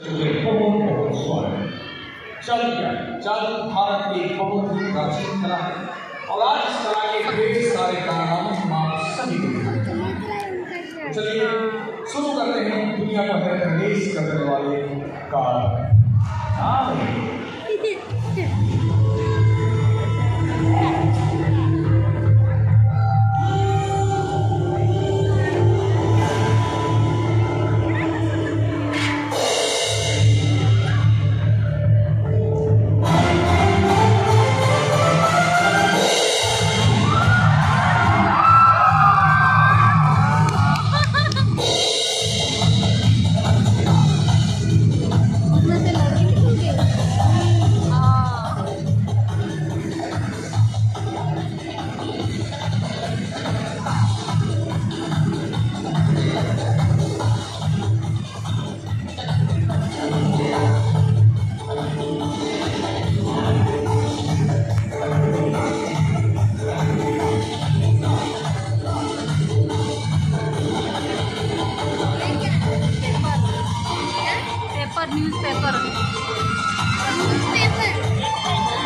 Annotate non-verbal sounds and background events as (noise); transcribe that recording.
对 बहुत बहुत स्वागत चल क्या चल भारत की बहुत ही प्राचीन कला है और आज इस कला के ढेर सारे कारनामे हम चलिए, शुरू करते हैं दुनिया का बेहतर करने वाले कार (laughs) पेपर न्यूज़ पेपर देखो